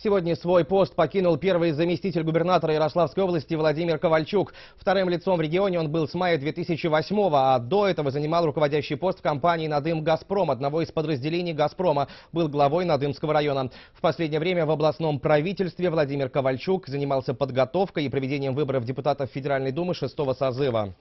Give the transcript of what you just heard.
Сегодня свой пост покинул первый заместитель губернатора Ярославской области Владимир Ковальчук. Вторым лицом в регионе он был с мая 2008 а до этого занимал руководящий пост в компании «Надым Газпром», одного из подразделений «Газпрома». Был главой Надымского района. В последнее время в областном правительстве Владимир Ковальчук занимался подготовкой и проведением выборов депутатов Федеральной Думы шестого созыва.